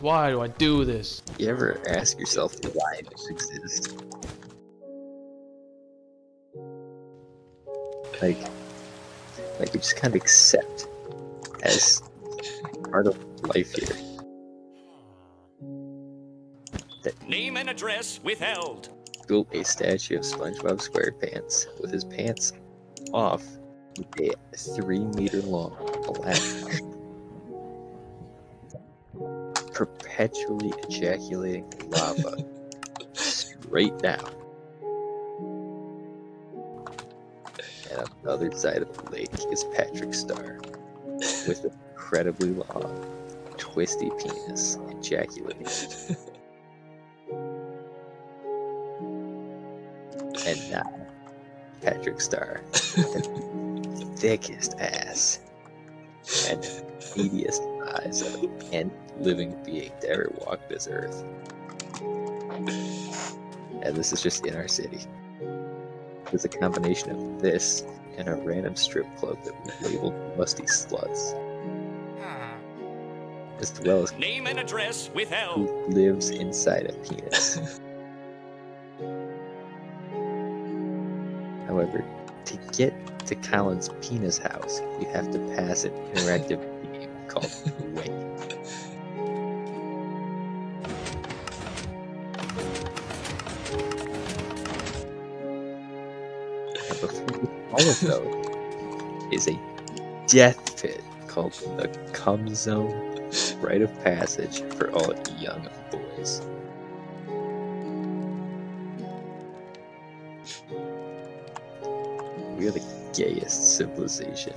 Why do I do this? You ever ask yourself why this exists? Like, like you just kind of accept as part of life here. Name and address withheld. Built a statue of SpongeBob SquarePants with his pants off with a three meter long black perpetually ejaculating lava straight down. And on the other side of the lake is Patrick Star with an incredibly long, twisty penis ejaculating. and now, Patrick Star, the thickest ass and meatiest eyes of any living being to ever walk this earth. And this is just in our city. There's a combination of this and a random strip club that we labeled Musty Sluts, hmm. as well as Name and address withheld. who lives inside a penis. However, to get to Colin's penis house, you have to pass an interactive game called all of those is a death pit called the Cum Zone Rite of Passage for all young boys. We are the gayest civilization.